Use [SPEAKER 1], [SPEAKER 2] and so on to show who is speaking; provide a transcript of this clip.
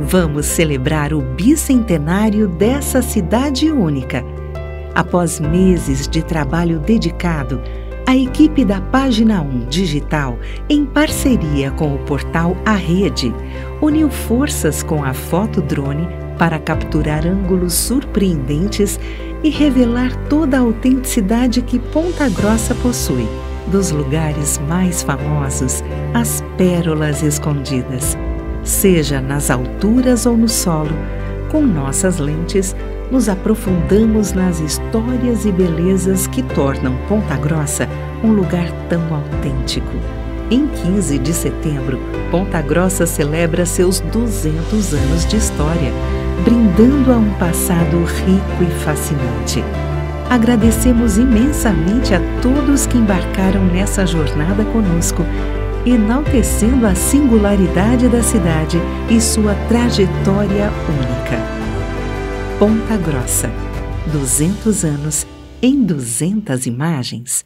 [SPEAKER 1] Vamos celebrar o bicentenário dessa cidade única. Após meses de trabalho dedicado, a equipe da Página 1 Digital, em parceria com o portal A Rede, uniu forças com a foto drone para capturar ângulos surpreendentes e revelar toda a autenticidade que Ponta Grossa possui. Dos lugares mais famosos, as pérolas escondidas. Seja nas alturas ou no solo, com nossas lentes, nos aprofundamos nas histórias e belezas que tornam Ponta Grossa um lugar tão autêntico. Em 15 de setembro, Ponta Grossa celebra seus 200 anos de história, brindando a um passado rico e fascinante. Agradecemos imensamente a todos que embarcaram nessa jornada conosco, enaltecendo a singularidade da cidade e sua trajetória única. Ponta Grossa 200 anos em 200 imagens.